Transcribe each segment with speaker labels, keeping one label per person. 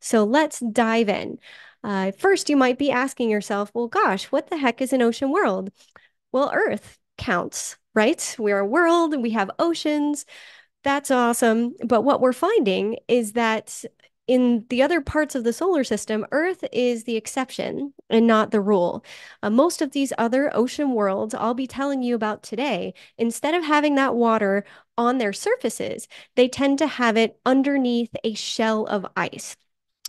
Speaker 1: So let's dive in. Uh, first, you might be asking yourself, well, gosh, what the heck is an ocean world? Well, Earth counts, right? We're a world, we have oceans. That's awesome. But what we're finding is that in the other parts of the solar system, Earth is the exception and not the rule. Uh, most of these other ocean worlds I'll be telling you about today, instead of having that water on their surfaces, they tend to have it underneath a shell of ice.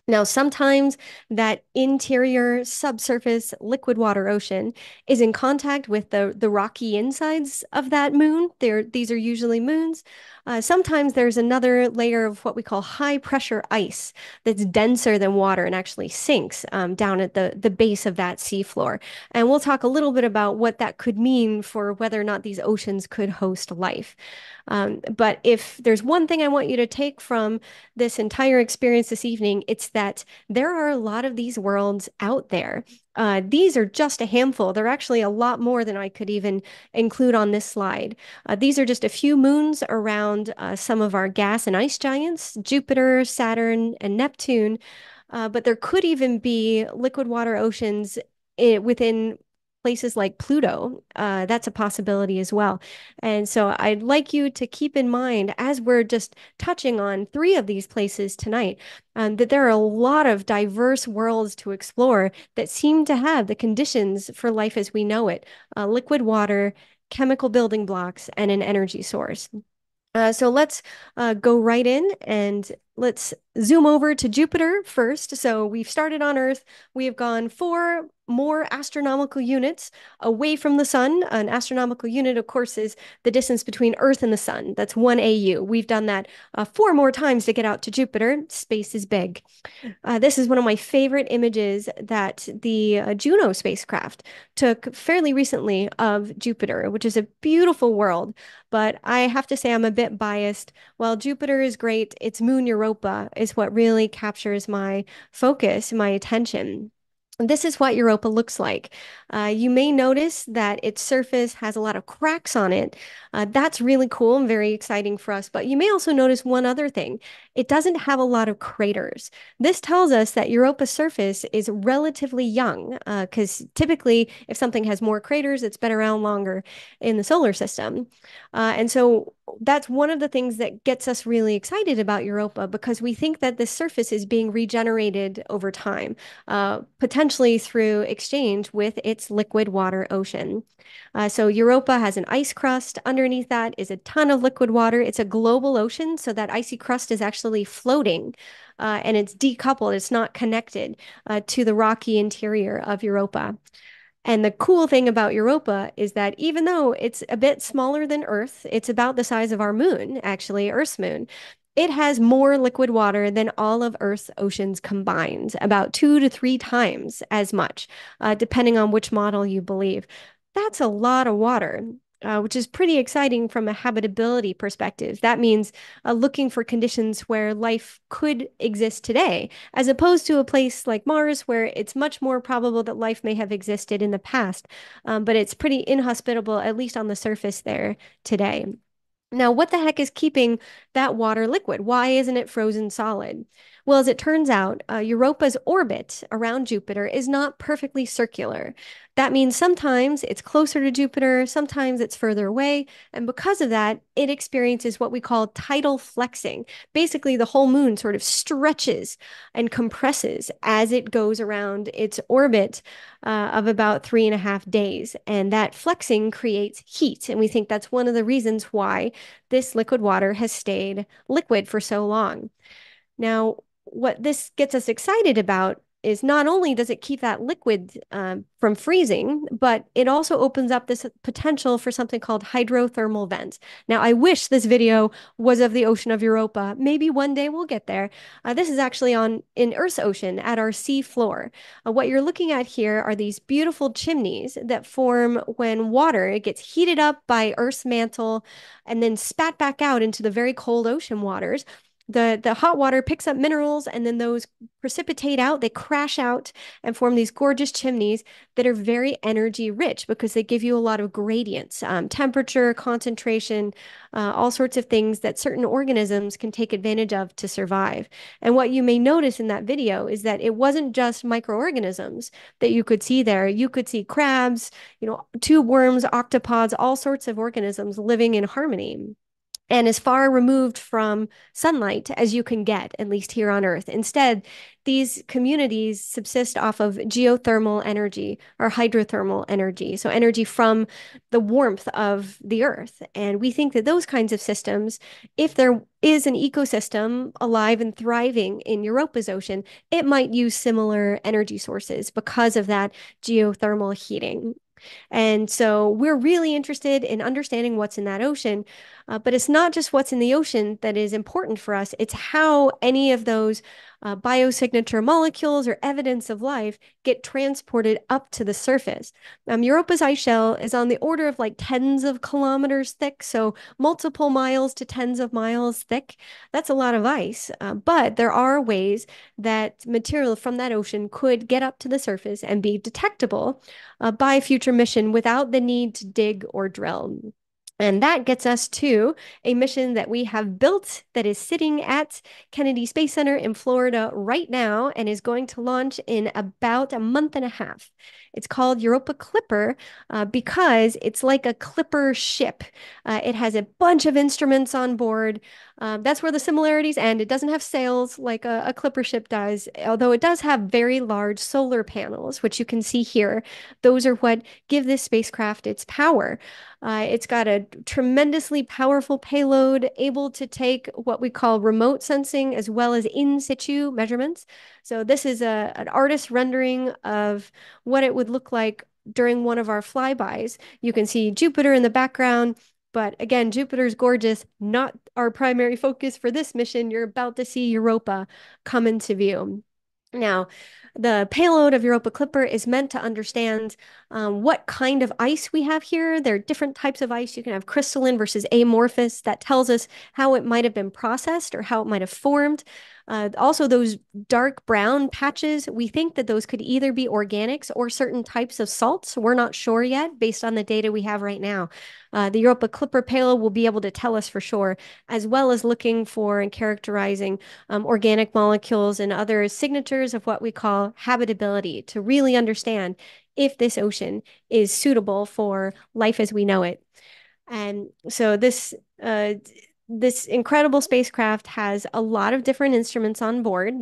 Speaker 1: Now, sometimes that interior subsurface liquid water ocean is in contact with the, the rocky insides of that moon. There, these are usually moons. Uh, sometimes there's another layer of what we call high pressure ice that's denser than water and actually sinks um, down at the, the base of that seafloor. And we'll talk a little bit about what that could mean for whether or not these oceans could host life. Um, but if there's one thing I want you to take from this entire experience this evening, it's that there are a lot of these worlds out there. Uh, these are just a handful. They're actually a lot more than I could even include on this slide. Uh, these are just a few moons around uh, some of our gas and ice giants, Jupiter, Saturn, and Neptune. Uh, but there could even be liquid water oceans eh, within places like Pluto, uh, that's a possibility as well. And so I'd like you to keep in mind as we're just touching on three of these places tonight, um, that there are a lot of diverse worlds to explore that seem to have the conditions for life as we know it uh, liquid water, chemical building blocks, and an energy source. Uh, so let's uh, go right in and let's zoom over to Jupiter first. So we've started on Earth. We have gone four more astronomical units away from the sun. An astronomical unit, of course, is the distance between Earth and the sun. That's one AU. We've done that uh, four more times to get out to Jupiter. Space is big. Uh, this is one of my favorite images that the uh, Juno spacecraft took fairly recently of Jupiter, which is a beautiful world. But I have to say, I'm a bit biased. While Jupiter is great, its moon Europa is what really captures my focus, my attention. This is what Europa looks like. Uh, you may notice that its surface has a lot of cracks on it. Uh, that's really cool and very exciting for us. But you may also notice one other thing. It doesn't have a lot of craters. This tells us that Europa's surface is relatively young because uh, typically if something has more craters, it's been around longer in the solar system. Uh, and so that's one of the things that gets us really excited about Europa because we think that this surface is being regenerated over time, uh, potentially through exchange with its liquid water ocean. Uh, so Europa has an ice crust. Underneath that is a ton of liquid water. It's a global ocean, so that icy crust is actually floating. Uh, and it's decoupled, it's not connected uh, to the rocky interior of Europa. And the cool thing about Europa is that even though it's a bit smaller than Earth, it's about the size of our moon, actually, Earth's moon. It has more liquid water than all of Earth's oceans combined, about two to three times as much, uh, depending on which model you believe. That's a lot of water uh, which is pretty exciting from a habitability perspective. That means uh, looking for conditions where life could exist today, as opposed to a place like Mars, where it's much more probable that life may have existed in the past, um, but it's pretty inhospitable, at least on the surface there today. Now, what the heck is keeping that water liquid? Why isn't it frozen solid? Well, as it turns out, uh, Europa's orbit around Jupiter is not perfectly circular. That means sometimes it's closer to Jupiter, sometimes it's further away. And because of that, it experiences what we call tidal flexing. Basically, the whole moon sort of stretches and compresses as it goes around its orbit uh, of about three and a half days. And that flexing creates heat. And we think that's one of the reasons why this liquid water has stayed liquid for so long. Now, what this gets us excited about is not only does it keep that liquid um, from freezing, but it also opens up this potential for something called hydrothermal vents. Now, I wish this video was of the ocean of Europa. Maybe one day we'll get there. Uh, this is actually on in Earth's ocean at our sea floor. Uh, what you're looking at here are these beautiful chimneys that form when water it gets heated up by Earth's mantle and then spat back out into the very cold ocean waters the the hot water picks up minerals and then those precipitate out they crash out and form these gorgeous chimneys that are very energy rich because they give you a lot of gradients um, temperature concentration uh, all sorts of things that certain organisms can take advantage of to survive. And what you may notice in that video is that it wasn't just microorganisms that you could see there. You could see crabs you know tube worms octopods all sorts of organisms living in harmony and as far removed from sunlight as you can get, at least here on Earth. Instead, these communities subsist off of geothermal energy or hydrothermal energy, so energy from the warmth of the Earth. And we think that those kinds of systems, if there is an ecosystem alive and thriving in Europa's ocean, it might use similar energy sources because of that geothermal heating. And so we're really interested in understanding what's in that ocean. Uh, but it's not just what's in the ocean that is important for us, it's how any of those uh, biosignature molecules or evidence of life get transported up to the surface. Um, Europa's ice shell is on the order of like tens of kilometers thick, so multiple miles to tens of miles thick. That's a lot of ice, uh, but there are ways that material from that ocean could get up to the surface and be detectable uh, by future mission without the need to dig or drill. And that gets us to a mission that we have built that is sitting at Kennedy Space Center in Florida right now and is going to launch in about a month and a half. It's called Europa Clipper uh, because it's like a clipper ship. Uh, it has a bunch of instruments on board. Um, that's where the similarities end. It doesn't have sails like a, a, clipper ship does, although it does have very large solar panels, which you can see here. Those are what give this spacecraft its power. Uh, it's got a tremendously powerful payload, able to take what we call remote sensing as well as in situ measurements. So this is a, an artist rendering of what it would look like during one of our flybys. You can see Jupiter in the background. But again, Jupiter's gorgeous, not our primary focus for this mission. You're about to see Europa come into view. Now, the payload of Europa Clipper is meant to understand um, what kind of ice we have here. There are different types of ice. You can have crystalline versus amorphous. That tells us how it might have been processed or how it might have formed. Uh, also, those dark brown patches, we think that those could either be organics or certain types of salts. We're not sure yet based on the data we have right now. Uh, the Europa Clipper payload will be able to tell us for sure, as well as looking for and characterizing um, organic molecules and other signatures of what we call habitability to really understand if this ocean is suitable for life as we know it. And so this uh, this incredible spacecraft has a lot of different instruments on board.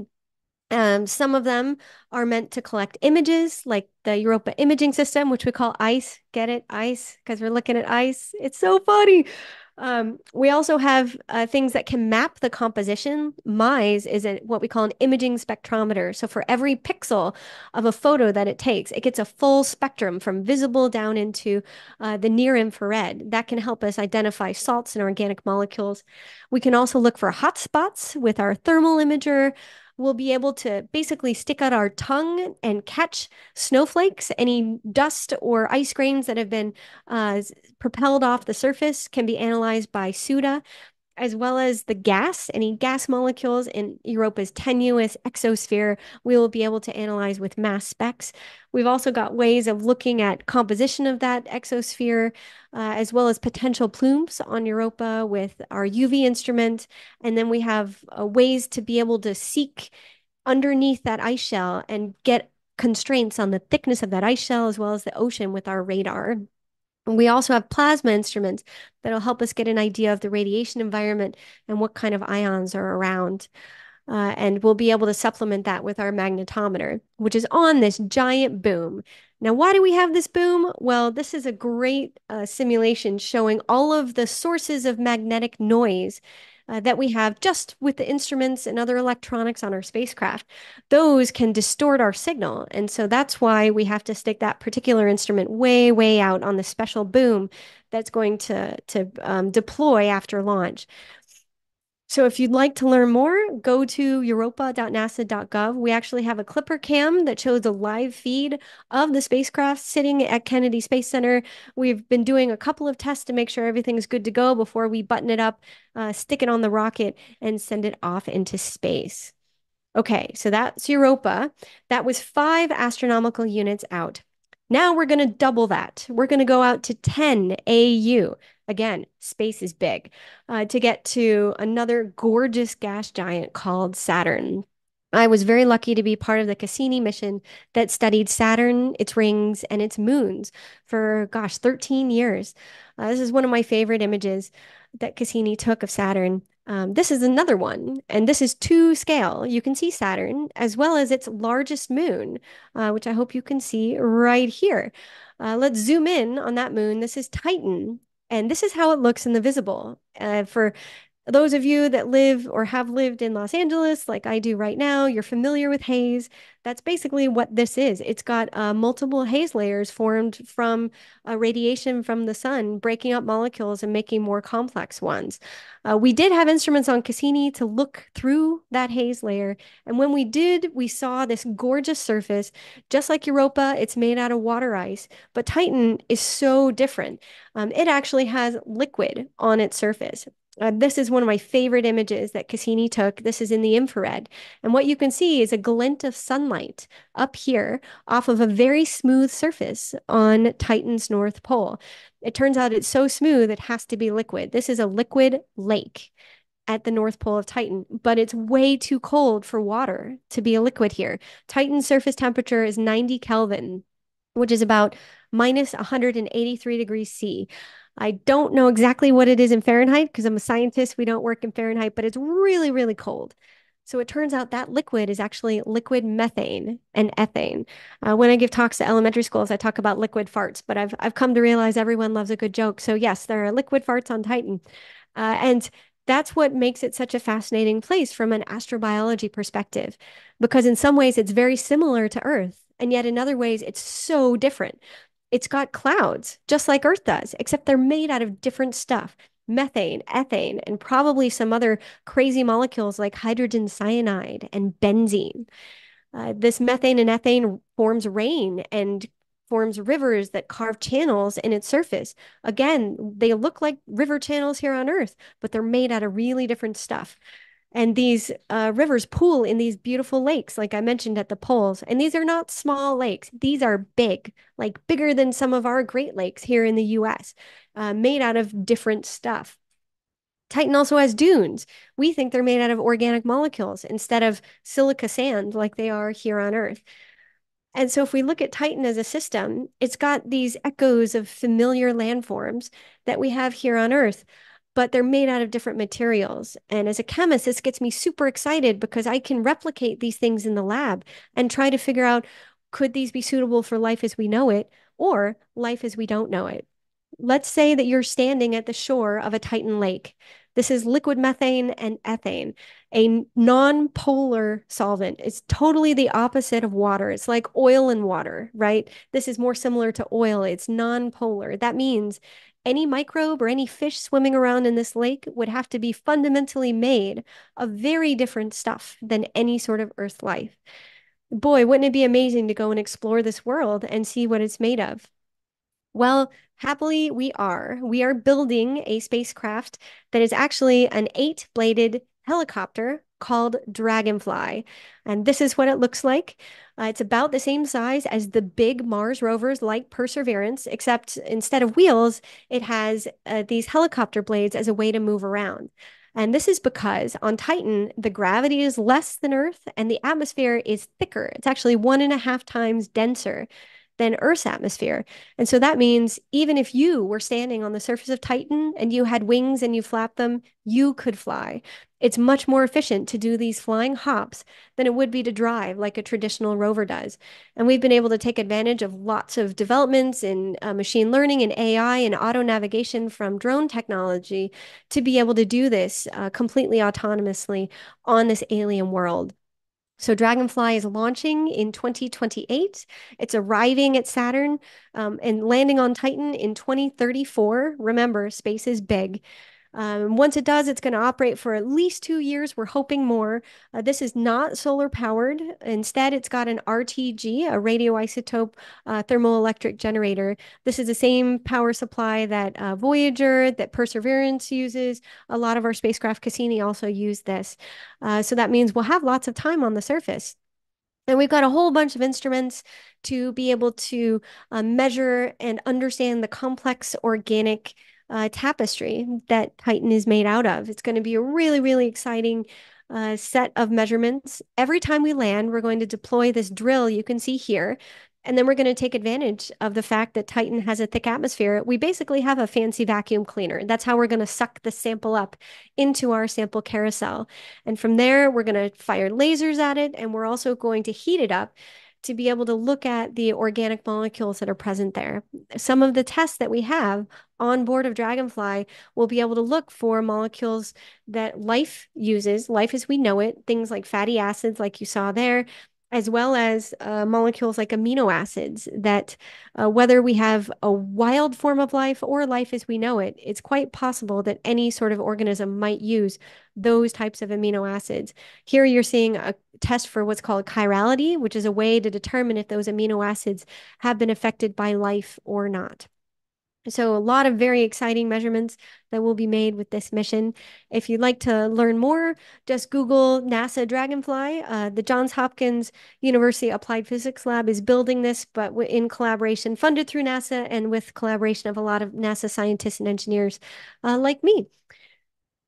Speaker 1: Um, some of them are meant to collect images, like the Europa imaging system, which we call EIS. Get it? EIS, because we're looking at ICE. It's so funny. Um, we also have uh, things that can map the composition. MISE is a, what we call an imaging spectrometer. So for every pixel of a photo that it takes, it gets a full spectrum from visible down into uh, the near infrared. That can help us identify salts and organic molecules. We can also look for hotspots with our thermal imager we'll be able to basically stick out our tongue and catch snowflakes. Any dust or ice grains that have been uh, propelled off the surface can be analyzed by SUDA as well as the gas, any gas molecules in Europa's tenuous exosphere, we will be able to analyze with MASPEX. We've also got ways of looking at composition of that exosphere, uh, as well as potential plumes on Europa with our UV instrument. And then we have uh, ways to be able to seek underneath that ice shell and get constraints on the thickness of that ice shell as well as the ocean with our radar. We also have plasma instruments that'll help us get an idea of the radiation environment and what kind of ions are around. Uh, and we'll be able to supplement that with our magnetometer, which is on this giant boom. Now, why do we have this boom? Well, this is a great uh, simulation showing all of the sources of magnetic noise uh, that we have just with the instruments and other electronics on our spacecraft, those can distort our signal. And so that's why we have to stick that particular instrument way, way out on the special boom that's going to, to um, deploy after launch. So if you'd like to learn more, go to europa.nasa.gov. We actually have a clipper cam that shows a live feed of the spacecraft sitting at Kennedy Space Center. We've been doing a couple of tests to make sure everything's good to go before we button it up, uh, stick it on the rocket, and send it off into space. Okay, so that's Europa. That was five astronomical units out. Now we're going to double that. We're going to go out to 10 AU. Again, space is big uh, to get to another gorgeous gas giant called Saturn. I was very lucky to be part of the Cassini mission that studied Saturn, its rings, and its moons for, gosh, 13 years. Uh, this is one of my favorite images that Cassini took of Saturn. Um, this is another one, and this is to scale. You can see Saturn as well as its largest moon, uh, which I hope you can see right here. Uh, let's zoom in on that moon. This is Titan, and this is how it looks in the visible. Uh, for those of you that live or have lived in Los Angeles, like I do right now, you're familiar with haze. That's basically what this is. It's got uh, multiple haze layers formed from uh, radiation from the sun, breaking up molecules and making more complex ones. Uh, we did have instruments on Cassini to look through that haze layer. And when we did, we saw this gorgeous surface. Just like Europa, it's made out of water ice, but Titan is so different. Um, it actually has liquid on its surface. Uh, this is one of my favorite images that Cassini took. This is in the infrared. And what you can see is a glint of sunlight up here off of a very smooth surface on Titan's North Pole. It turns out it's so smooth, it has to be liquid. This is a liquid lake at the North Pole of Titan, but it's way too cold for water to be a liquid here. Titan's surface temperature is 90 Kelvin, which is about minus 183 degrees C. I don't know exactly what it is in Fahrenheit because I'm a scientist. We don't work in Fahrenheit, but it's really, really cold. So it turns out that liquid is actually liquid methane and ethane. Uh, when I give talks to elementary schools, I talk about liquid farts, but I've I've come to realize everyone loves a good joke. So yes, there are liquid farts on Titan, uh, and that's what makes it such a fascinating place from an astrobiology perspective, because in some ways it's very similar to Earth, and yet in other ways it's so different it's got clouds, just like Earth does, except they're made out of different stuff methane, ethane, and probably some other crazy molecules like hydrogen cyanide and benzene. Uh, this methane and ethane forms rain and forms rivers that carve channels in its surface. Again, they look like river channels here on Earth, but they're made out of really different stuff. And these uh, rivers pool in these beautiful lakes, like I mentioned at the poles. And these are not small lakes, these are big, like bigger than some of our Great Lakes here in the US, uh, made out of different stuff. Titan also has dunes. We think they're made out of organic molecules instead of silica sand like they are here on Earth. And so if we look at Titan as a system, it's got these echoes of familiar landforms that we have here on Earth but they're made out of different materials. And as a chemist, this gets me super excited because I can replicate these things in the lab and try to figure out could these be suitable for life as we know it or life as we don't know it. Let's say that you're standing at the shore of a Titan lake. This is liquid methane and ethane, a non polar solvent. It's totally the opposite of water. It's like oil and water, right? This is more similar to oil. It's non polar. That means any microbe or any fish swimming around in this lake would have to be fundamentally made of very different stuff than any sort of Earth life. Boy, wouldn't it be amazing to go and explore this world and see what it's made of? Well, happily, we are. We are building a spacecraft that is actually an eight bladed helicopter called Dragonfly. And this is what it looks like. Uh, it's about the same size as the big Mars rovers like Perseverance, except instead of wheels, it has uh, these helicopter blades as a way to move around. And this is because on Titan, the gravity is less than Earth and the atmosphere is thicker. It's actually one and a half times denser than Earth's atmosphere. And so that means even if you were standing on the surface of Titan and you had wings and you flapped them, you could fly. It's much more efficient to do these flying hops than it would be to drive like a traditional rover does. And we've been able to take advantage of lots of developments in uh, machine learning and AI and auto navigation from drone technology to be able to do this uh, completely autonomously on this alien world. So Dragonfly is launching in 2028. It's arriving at Saturn um, and landing on Titan in 2034. Remember, space is big. Um, once it does, it's going to operate for at least two years. We're hoping more. Uh, this is not solar powered. Instead, it's got an RTG, a radioisotope uh, thermoelectric generator. This is the same power supply that uh, Voyager, that Perseverance uses. A lot of our spacecraft Cassini also use this. Uh, so that means we'll have lots of time on the surface. And we've got a whole bunch of instruments to be able to uh, measure and understand the complex organic uh, tapestry that Titan is made out of. It's going to be a really, really exciting uh, set of measurements. Every time we land, we're going to deploy this drill you can see here. And then we're going to take advantage of the fact that Titan has a thick atmosphere. We basically have a fancy vacuum cleaner. That's how we're going to suck the sample up into our sample carousel. And from there, we're going to fire lasers at it. And we're also going to heat it up to be able to look at the organic molecules that are present there. Some of the tests that we have on board of Dragonfly will be able to look for molecules that life uses, life as we know it, things like fatty acids, like you saw there, as well as uh, molecules like amino acids that uh, whether we have a wild form of life or life as we know it, it's quite possible that any sort of organism might use those types of amino acids. Here you're seeing a test for what's called chirality, which is a way to determine if those amino acids have been affected by life or not. So a lot of very exciting measurements that will be made with this mission. If you'd like to learn more, just Google NASA Dragonfly. Uh, the Johns Hopkins University Applied Physics Lab is building this, but in collaboration, funded through NASA and with collaboration of a lot of NASA scientists and engineers uh, like me.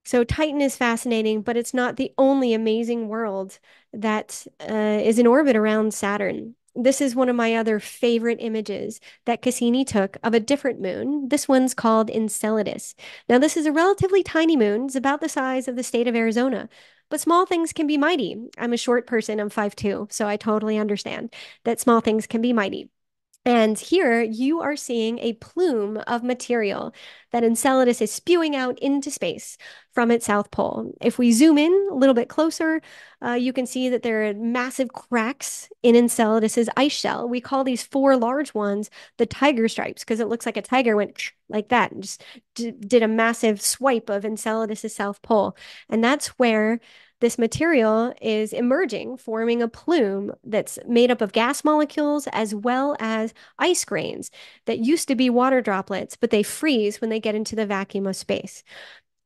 Speaker 1: So Titan is fascinating, but it's not the only amazing world that uh, is in orbit around Saturn this is one of my other favorite images that Cassini took of a different moon. This one's called Enceladus. Now, this is a relatively tiny moon. It's about the size of the state of Arizona, but small things can be mighty. I'm a short person, I'm 5'2, so I totally understand that small things can be mighty. And here you are seeing a plume of material that Enceladus is spewing out into space from its south pole. If we zoom in a little bit closer, uh, you can see that there are massive cracks in Enceladus's ice shell. We call these four large ones the tiger stripes because it looks like a tiger went like that and just did a massive swipe of Enceladus's south pole. And that's where this material is emerging, forming a plume that's made up of gas molecules as well as ice grains that used to be water droplets, but they freeze when they get into the vacuum of space.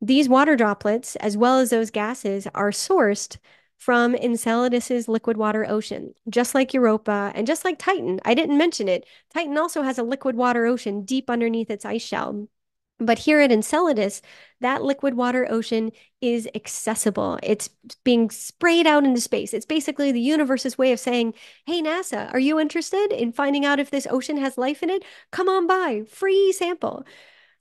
Speaker 1: These water droplets, as well as those gases, are sourced from Enceladus's liquid water ocean, just like Europa and just like Titan. I didn't mention it. Titan also has a liquid water ocean deep underneath its ice shell. But here at Enceladus, that liquid water ocean is accessible. It's being sprayed out into space. It's basically the universe's way of saying, hey, NASA, are you interested in finding out if this ocean has life in it? Come on by, free sample.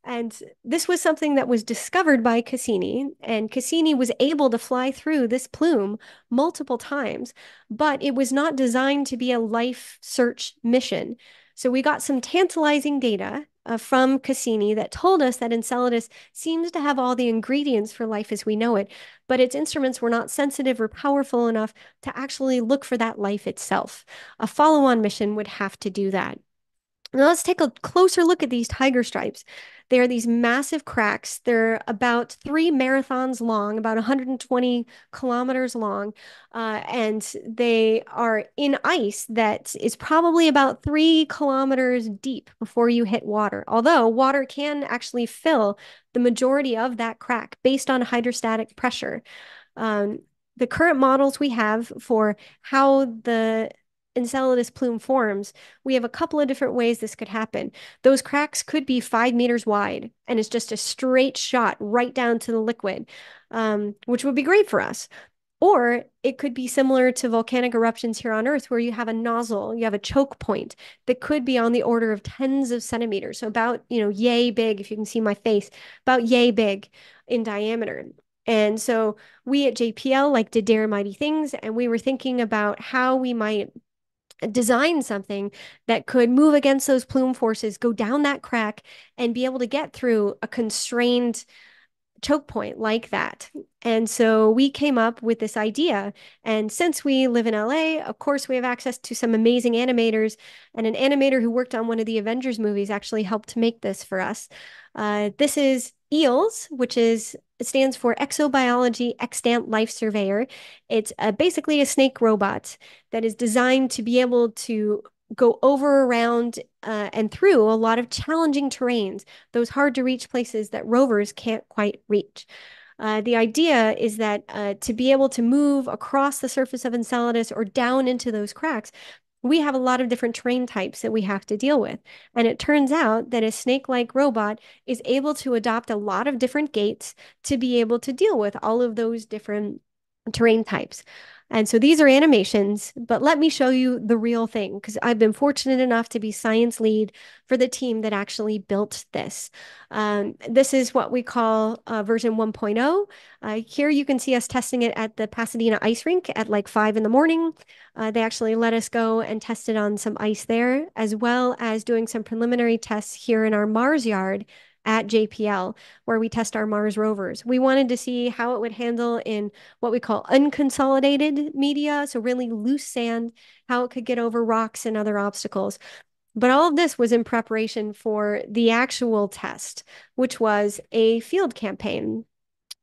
Speaker 1: And this was something that was discovered by Cassini, and Cassini was able to fly through this plume multiple times, but it was not designed to be a life search mission. So we got some tantalizing data uh, from Cassini that told us that Enceladus seems to have all the ingredients for life as we know it, but its instruments were not sensitive or powerful enough to actually look for that life itself. A follow on mission would have to do that. Now let's take a closer look at these tiger stripes. They are these massive cracks. They're about three marathons long, about 120 kilometers long, uh, and they are in ice that is probably about three kilometers deep before you hit water. Although water can actually fill the majority of that crack based on hydrostatic pressure. Um, the current models we have for how the Enceladus plume forms, we have a couple of different ways this could happen. Those cracks could be five meters wide, and it's just a straight shot right down to the liquid, um, which would be great for us. Or it could be similar to volcanic eruptions here on Earth, where you have a nozzle, you have a choke point that could be on the order of tens of centimeters. So about, you know, yay big, if you can see my face, about yay big in diameter. And so we at JPL like did dare mighty things, and we were thinking about how we might design something that could move against those plume forces, go down that crack, and be able to get through a constrained choke point like that. And so we came up with this idea. And since we live in LA, of course, we have access to some amazing animators. And an animator who worked on one of the Avengers movies actually helped make this for us. Uh, this is EELS, which is it stands for Exobiology Extant Life Surveyor. It's uh, basically a snake robot that is designed to be able to go over, around, uh, and through a lot of challenging terrains, those hard to reach places that rovers can't quite reach. Uh, the idea is that uh, to be able to move across the surface of Enceladus or down into those cracks, we have a lot of different terrain types that we have to deal with. And it turns out that a snake like robot is able to adopt a lot of different gaits to be able to deal with all of those different terrain types. And so these are animations, but let me show you the real thing because I've been fortunate enough to be science lead for the team that actually built this. Um, this is what we call uh, version 1.0. Uh, here you can see us testing it at the Pasadena ice rink at like five in the morning. Uh, they actually let us go and test it on some ice there, as well as doing some preliminary tests here in our Mars yard at JPL, where we test our Mars rovers. We wanted to see how it would handle in what we call unconsolidated media, so really loose sand, how it could get over rocks and other obstacles. But all of this was in preparation for the actual test, which was a field campaign.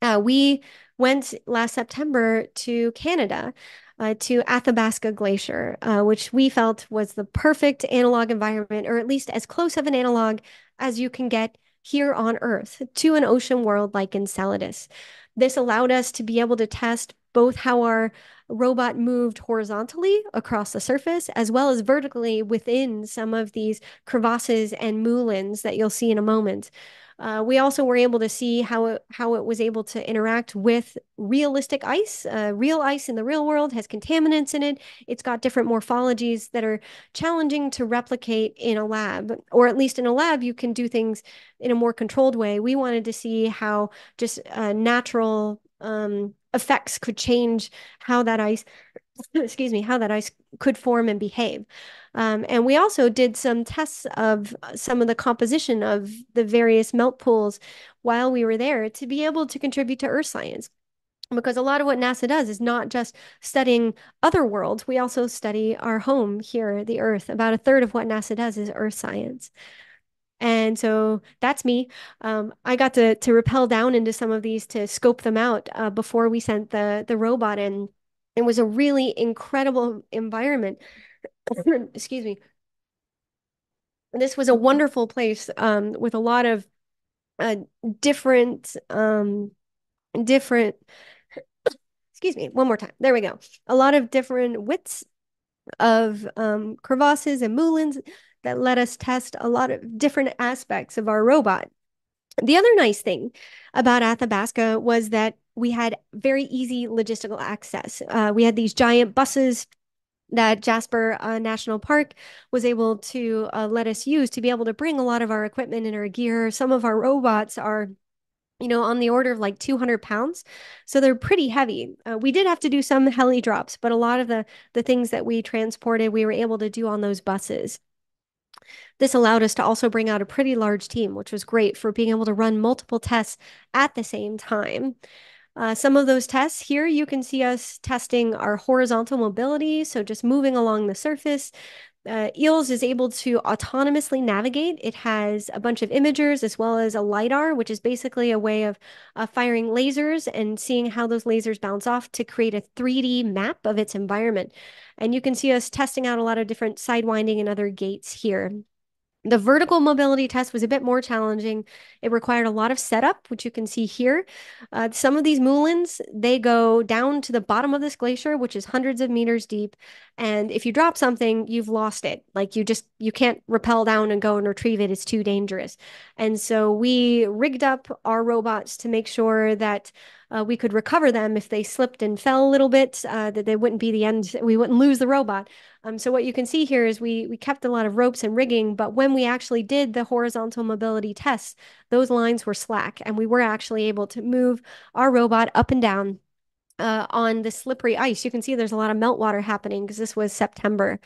Speaker 1: Uh, we went last September to Canada uh, to Athabasca Glacier, uh, which we felt was the perfect analog environment, or at least as close of an analog as you can get here on Earth to an ocean world like Enceladus. This allowed us to be able to test both how our robot moved horizontally across the surface as well as vertically within some of these crevasses and moulins that you'll see in a moment. Uh, we also were able to see how it, how it was able to interact with realistic ice. Uh, real ice in the real world has contaminants in it. It's got different morphologies that are challenging to replicate in a lab, or at least in a lab, you can do things in a more controlled way. We wanted to see how just uh, natural um, effects could change how that ice, excuse me, how that ice could form and behave. Um, and we also did some tests of some of the composition of the various melt pools while we were there to be able to contribute to earth science. Because a lot of what NASA does is not just studying other worlds, we also study our home here, the Earth. About a third of what NASA does is earth science. And so that's me. Um, I got to to rappel down into some of these to scope them out uh, before we sent the the robot in. It was a really incredible environment. Excuse me. This was a wonderful place um, with a lot of uh, different um, different. Excuse me. One more time. There we go. A lot of different widths of um, crevasses and moulins that let us test a lot of different aspects of our robot. The other nice thing about Athabasca was that we had very easy logistical access. Uh, we had these giant buses that Jasper uh, National Park was able to uh, let us use to be able to bring a lot of our equipment and our gear. Some of our robots are you know, on the order of like 200 pounds. So they're pretty heavy. Uh, we did have to do some heli drops, but a lot of the the things that we transported, we were able to do on those buses. This allowed us to also bring out a pretty large team, which was great for being able to run multiple tests at the same time. Uh, some of those tests here, you can see us testing our horizontal mobility, so just moving along the surface. Uh, EELS is able to autonomously navigate. It has a bunch of imagers as well as a LiDAR, which is basically a way of uh, firing lasers and seeing how those lasers bounce off to create a 3D map of its environment. And you can see us testing out a lot of different sidewinding and other gaits here. The vertical mobility test was a bit more challenging. It required a lot of setup, which you can see here. Uh, some of these moulins, they go down to the bottom of this glacier, which is hundreds of meters deep. And if you drop something, you've lost it. Like you just, you can't rappel down and go and retrieve it. It's too dangerous. And so we rigged up our robots to make sure that uh, we could recover them if they slipped and fell a little bit, uh, that they wouldn't be the end, we wouldn't lose the robot. Um, so what you can see here is we we kept a lot of ropes and rigging, but when we actually did the horizontal mobility tests, those lines were slack, and we were actually able to move our robot up and down uh, on the slippery ice. You can see there's a lot of meltwater happening because this was September.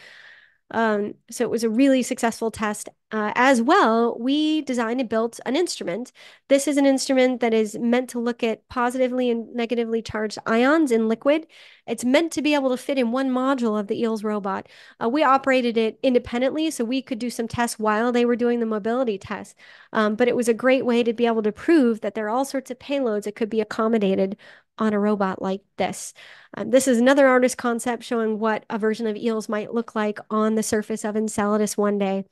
Speaker 1: Um, so it was a really successful test. Uh, as well, we designed and built an instrument. This is an instrument that is meant to look at positively and negatively charged ions in liquid. It's meant to be able to fit in one module of the EELS robot. Uh, we operated it independently, so we could do some tests while they were doing the mobility tests. Um, but it was a great way to be able to prove that there are all sorts of payloads that could be accommodated on a robot like this. Um, this is another artist concept showing what a version of EELS might look like on the surface of Enceladus one day.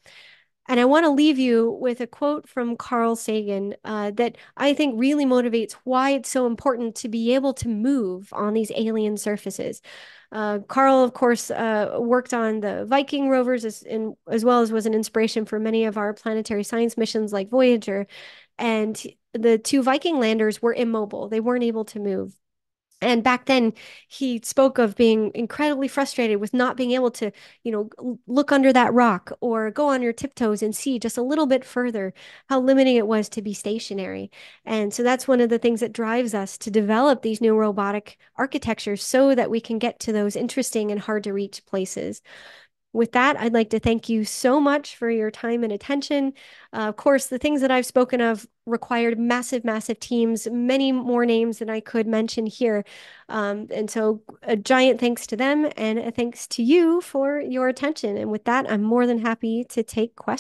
Speaker 1: And I want to leave you with a quote from Carl Sagan uh, that I think really motivates why it's so important to be able to move on these alien surfaces. Uh, Carl, of course, uh, worked on the Viking rovers as, in, as well as was an inspiration for many of our planetary science missions like Voyager. And the two Viking landers were immobile, they weren't able to move. And back then, he spoke of being incredibly frustrated with not being able to, you know, look under that rock or go on your tiptoes and see just a little bit further how limiting it was to be stationary. And so that's one of the things that drives us to develop these new robotic architectures so that we can get to those interesting and hard to reach places. With that, I'd like to thank you so much for your time and attention. Uh, of course, the things that I've spoken of required massive, massive teams, many more names than I could mention here. Um, and so, a giant thanks to them and a thanks to you for your attention. And with that, I'm more than happy to take questions.